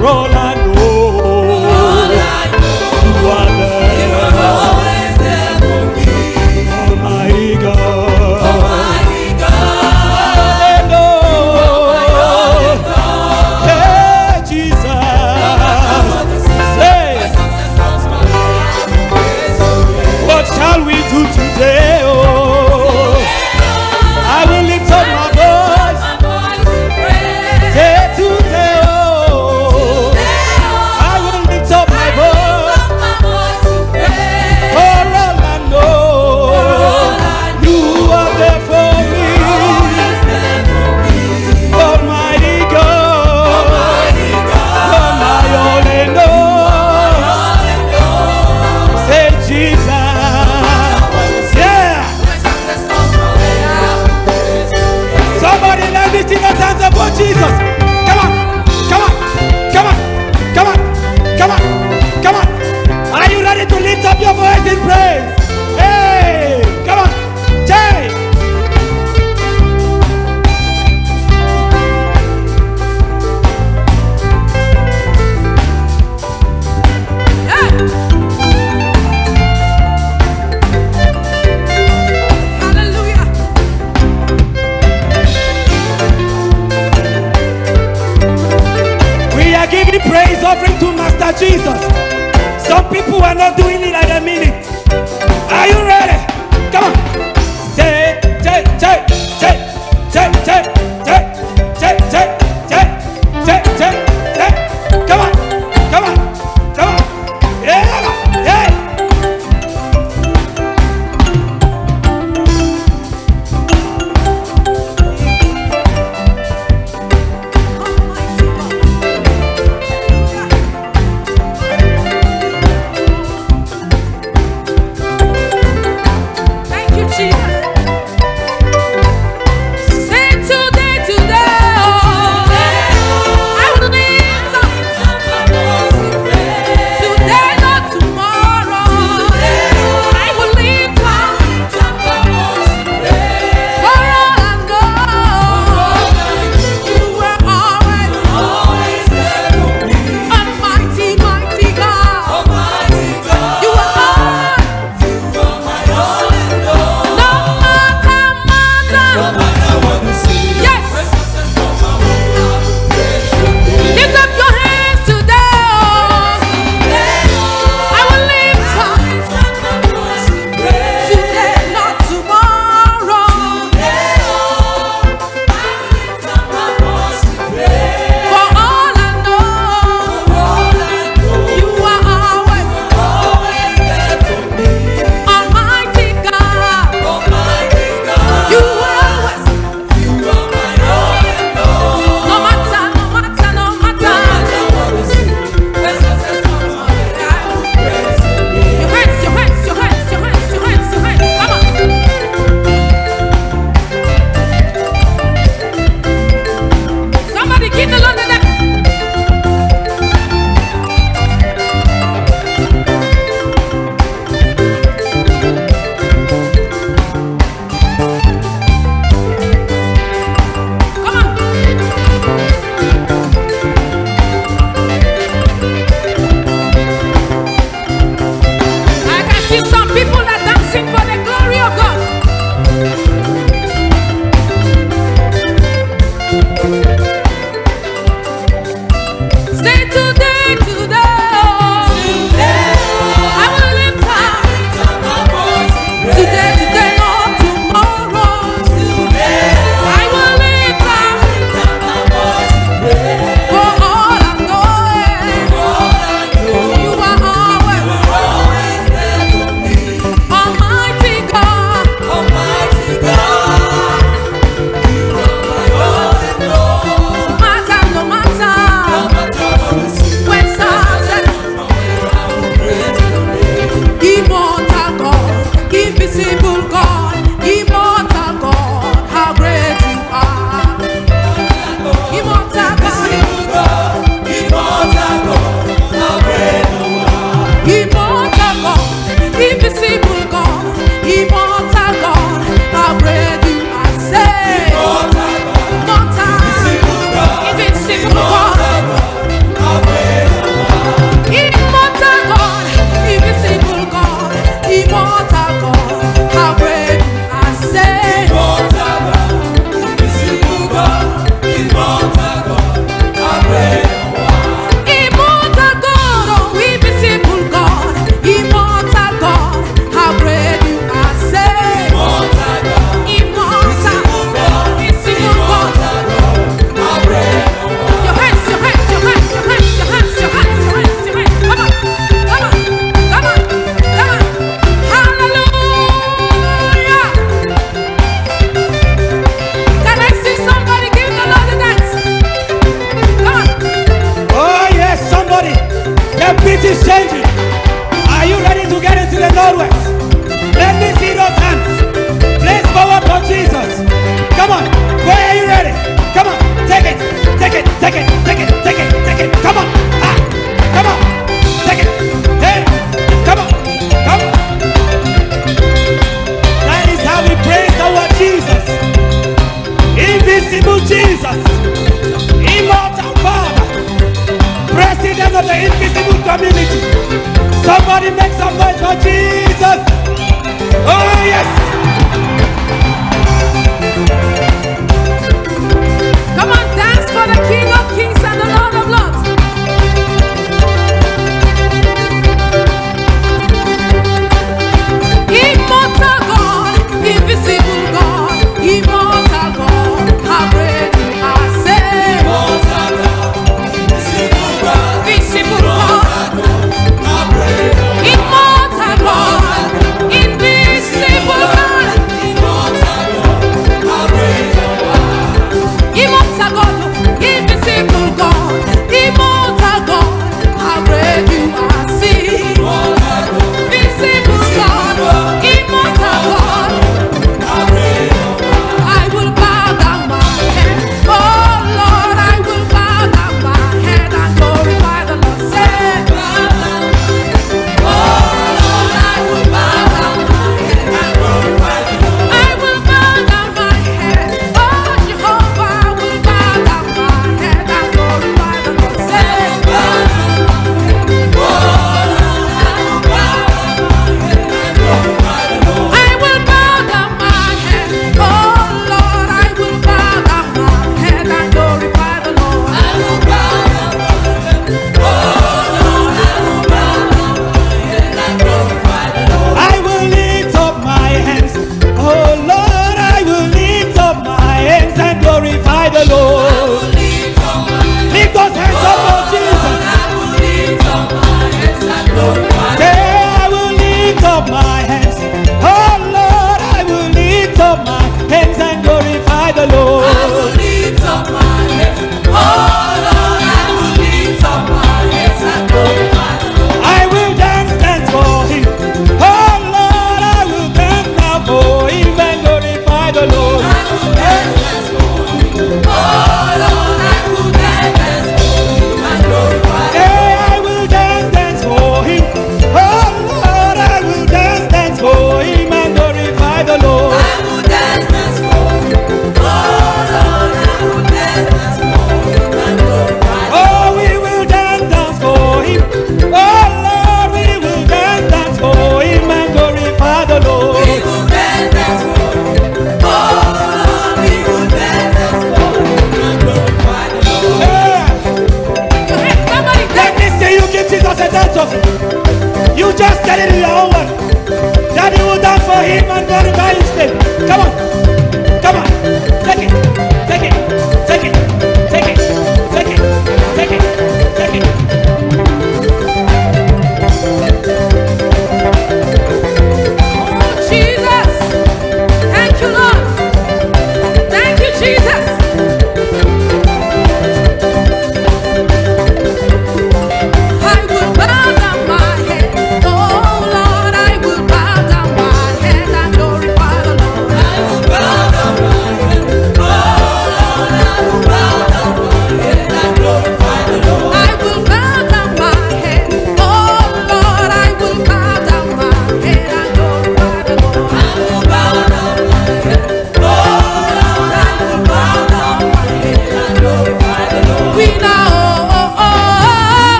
for all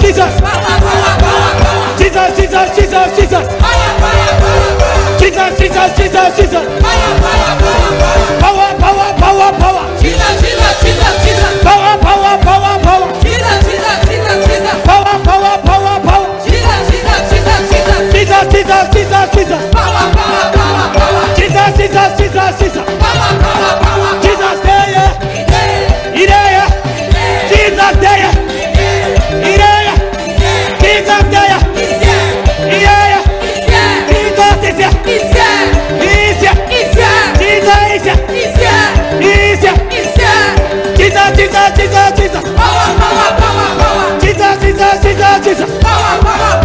Jesus, Jesus. Jesus, Jesus, Jesus, Jesus. Jesus, Jesus, Jesus, Jesus. Power, power, power, power. Jesus, Jesus, Jesus, Jesus. Power, power, power, power. Jesus, Jesus, Jesus, Jesus. Power, power, power, power. Jesus, Jesus, Jesus, Jesus. Jesus, Jesus, Jesus, Jesus. Power, power, power, power. Jesus, Jesus, Jesus, Jesus. Power, power, power, power. Jesus.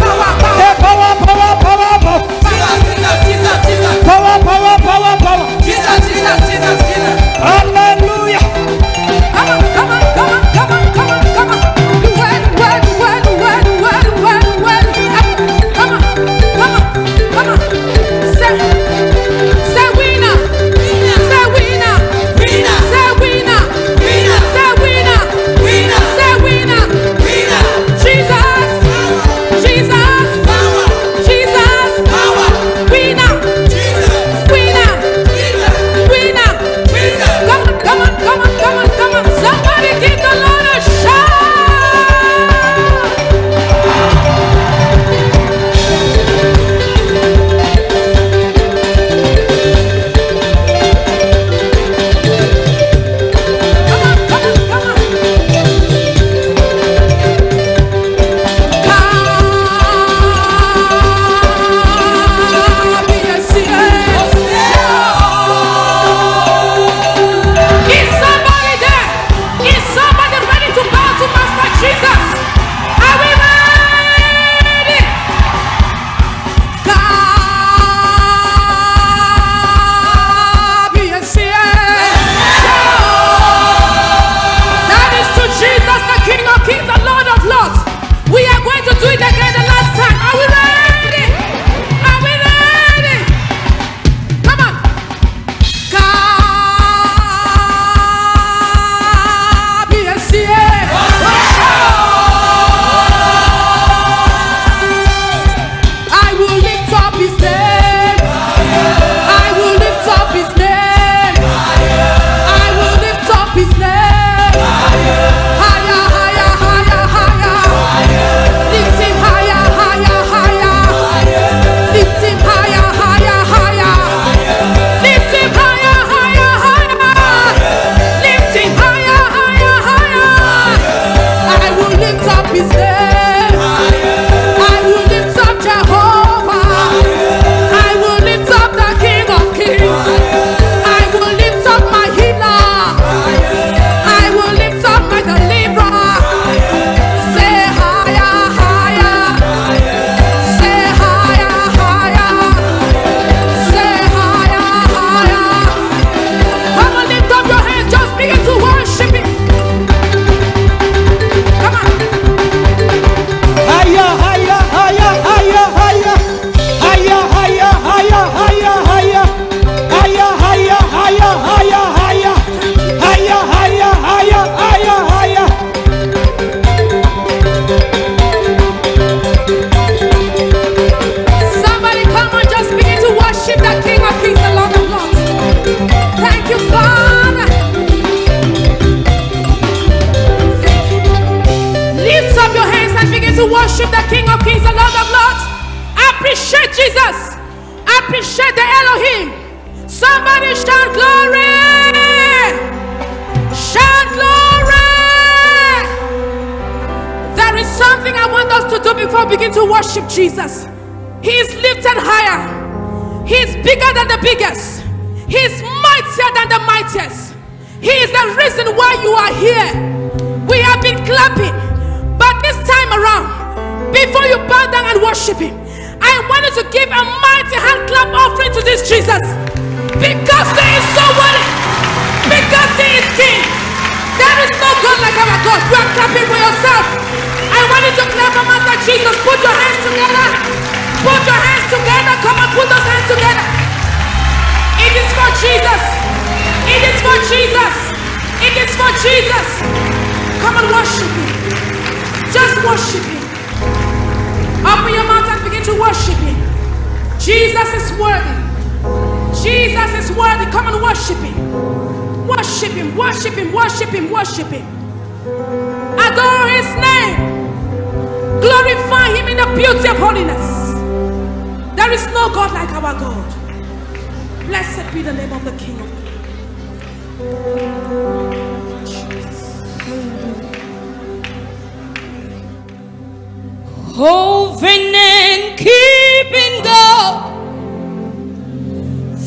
holding and keeping God.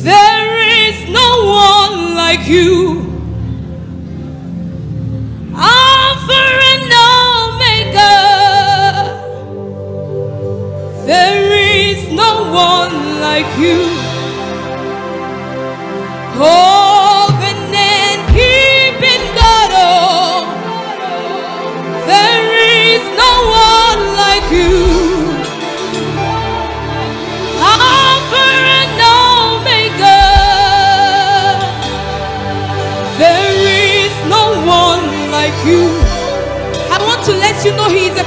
There is no one like you. There is no one like you. Oh,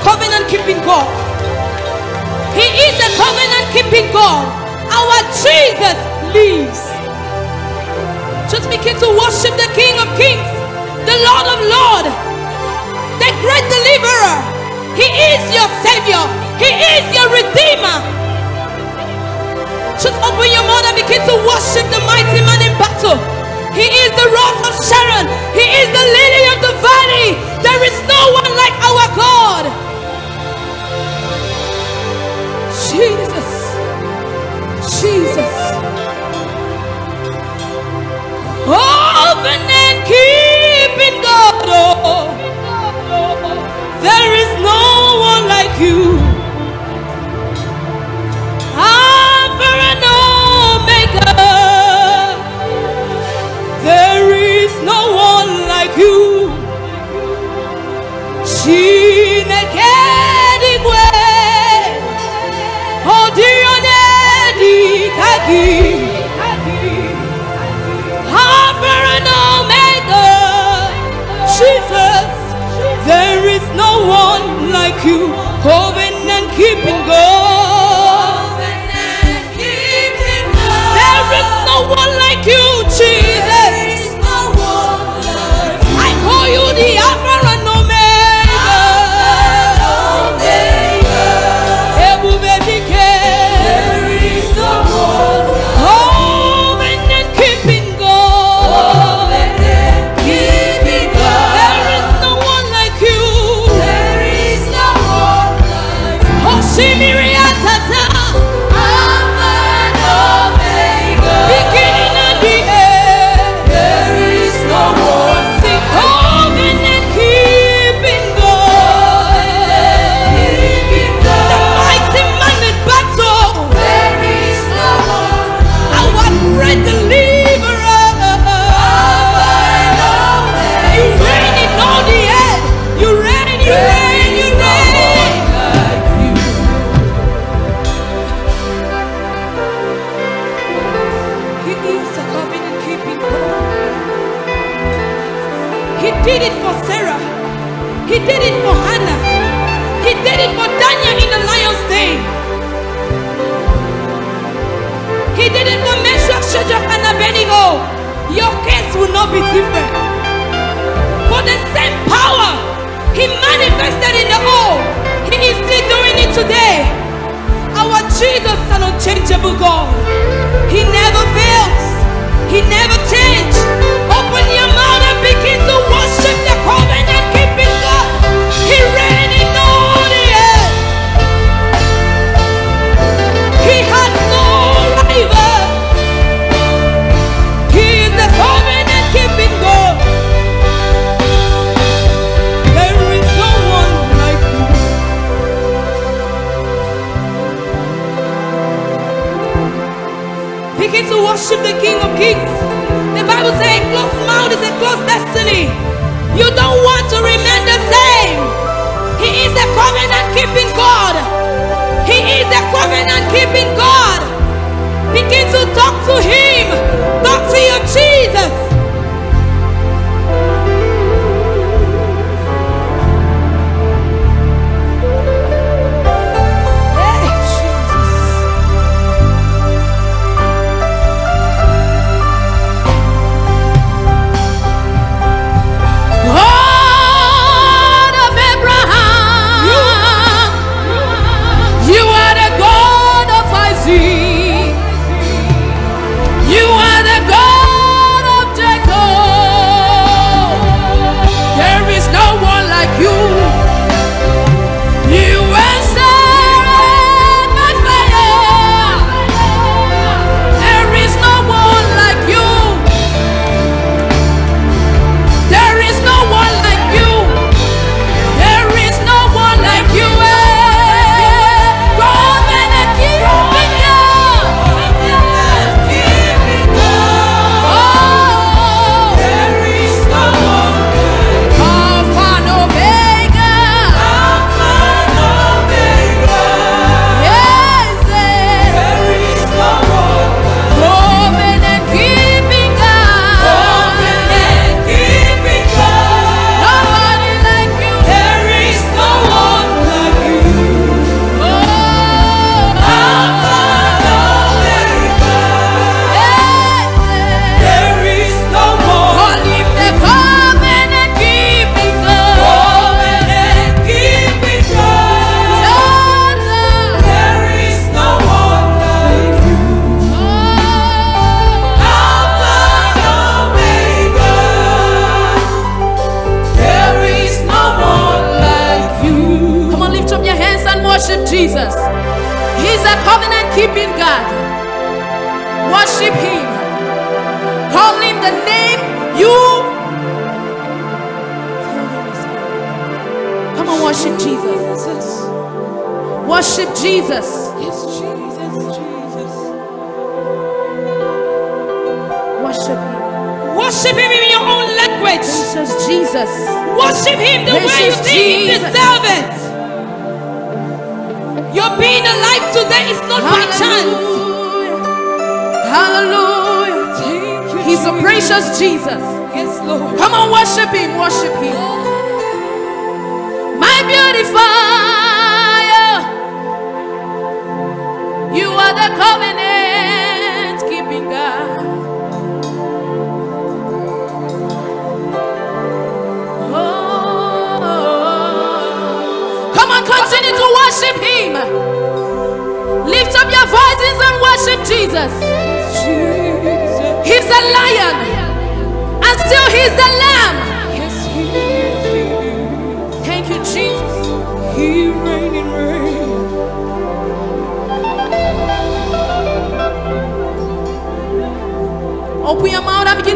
covenant keeping God. He is a covenant keeping God. Our Jesus lives. Just begin to worship the King of Kings, the Lord of Lords, the great deliverer. He is your Savior. He is your Redeemer. Just open your mouth and begin to worship the mighty man in battle. He is the Rock of Sharon. He is the lily of the valley. There is no one like our God. Jesus. Jesus. open and keep keeping God. Oh. There is no one like you. you, hoping and keeping going. manifested in the old, He is still doing it today. Our Jesus is an unchangeable God. He never fails, He never changes.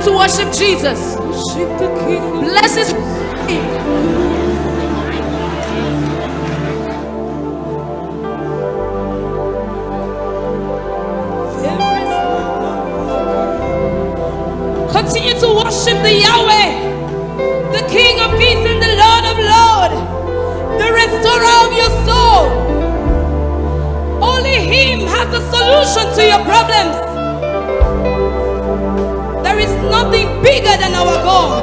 to worship Jesus. Bless his Continue to worship the Yahweh, the King of Peace and the Lord of Lords, the restorer of your soul. Only Him has the solution to your problems is nothing bigger than our God.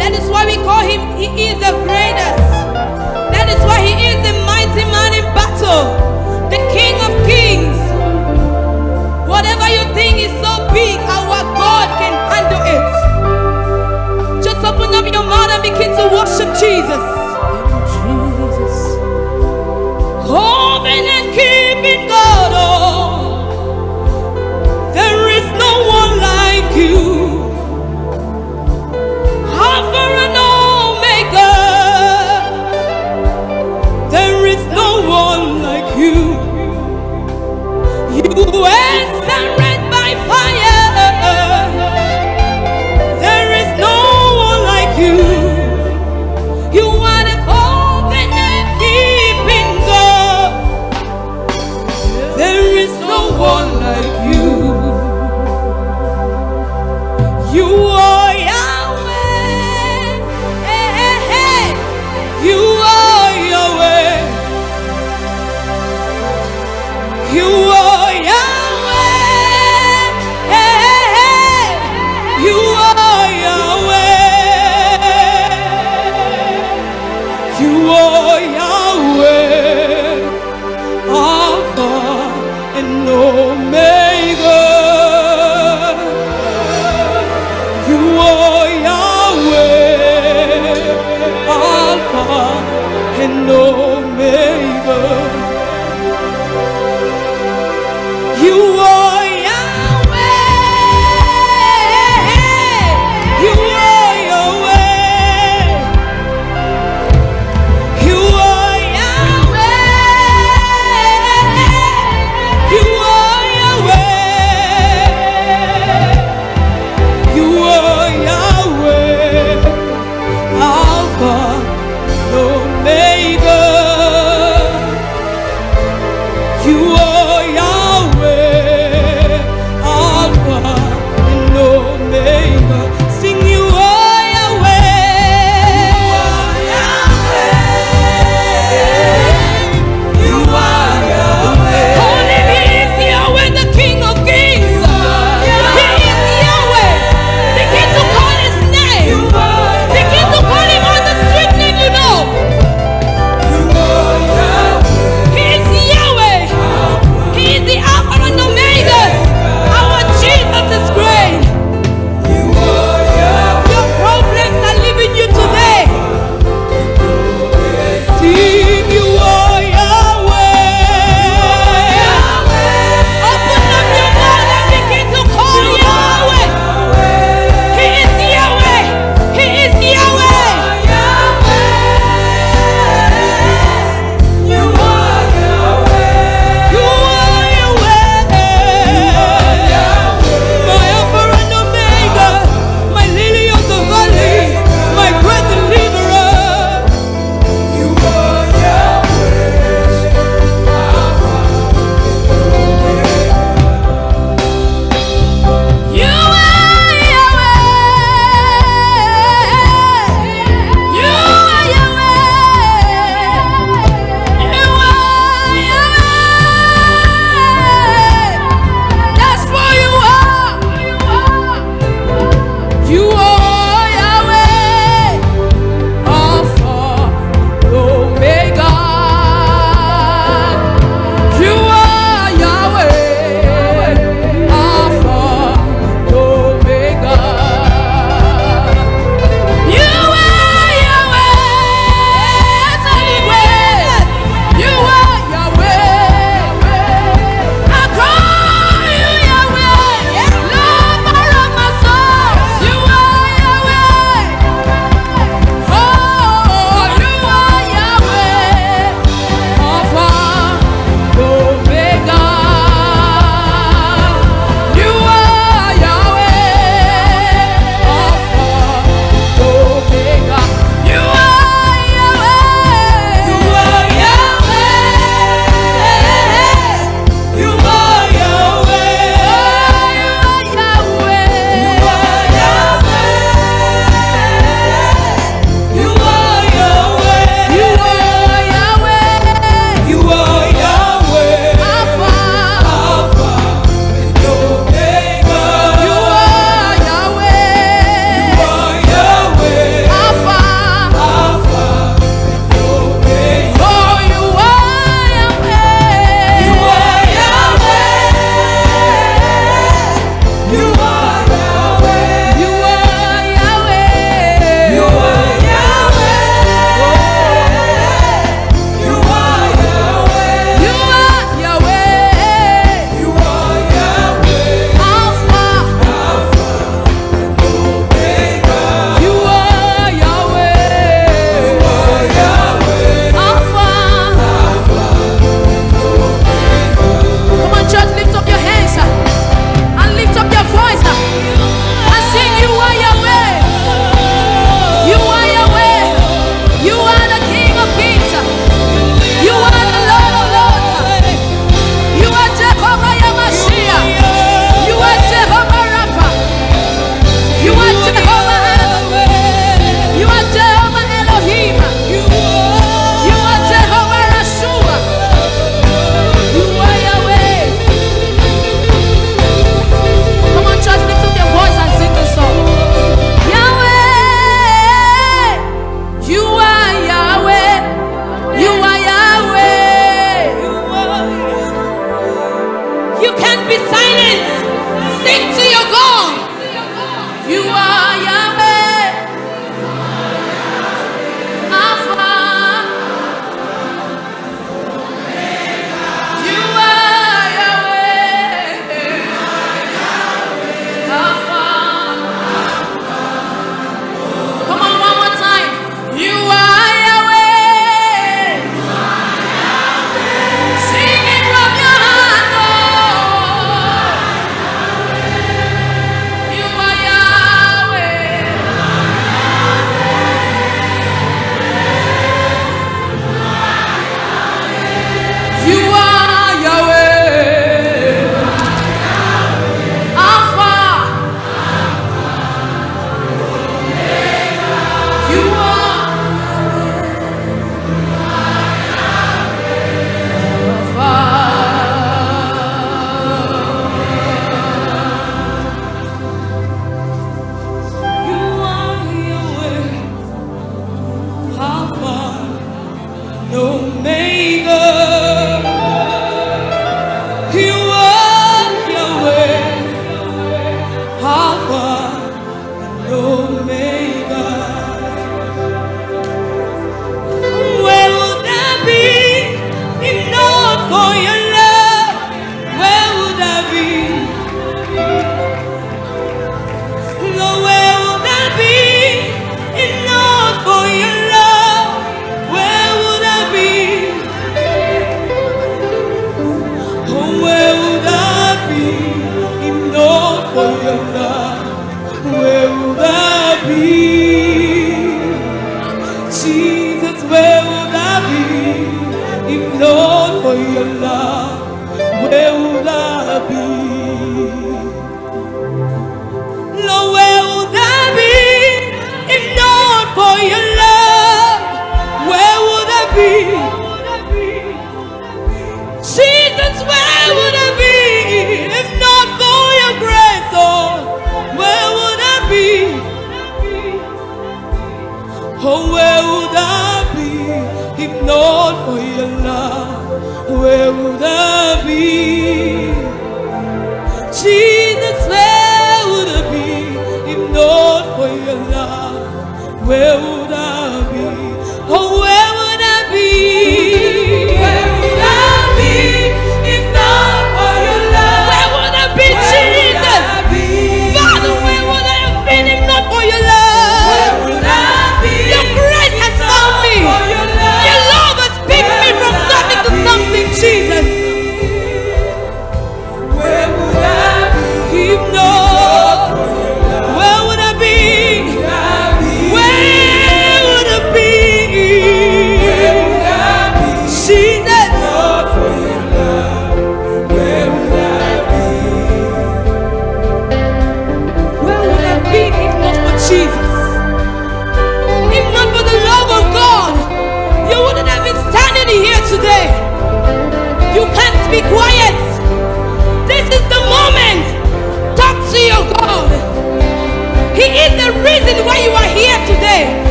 That is why we call him, he is the greatest. That is why he is the mighty man in battle, the king of kings. Whatever you think is so big, our God can handle it. Just open up your mouth and begin to worship Jesus. Jesus. Holding and keeping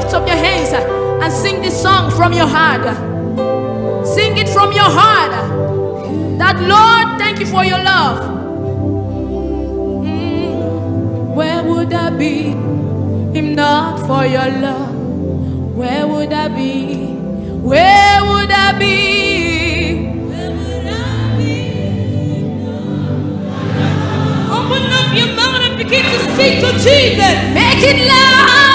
lift up your hands and sing this song from your heart. Sing it from your heart. That Lord, thank you for your love. Mm, where would I be if not for your love? Where would I be? Where would I be? Would I be? Open up your mouth and begin to speak to Jesus. Make it loud.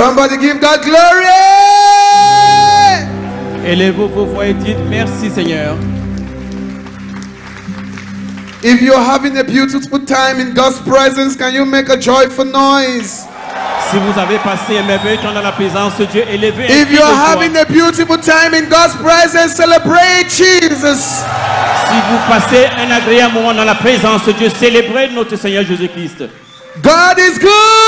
Somebody give God glory. Élevez vos voix et dites merci Seigneur. If you're having a beautiful time in God's presence, can you make a joyful noise? Si vous avez passé un merveilleux temps dans la présence de Dieu, élevez If you're having a beautiful time in God's presence, celebrate Jesus. Si vous passez un agréable moment dans la présence de Dieu, célébrez notre Seigneur Jésus-Christ. God is good.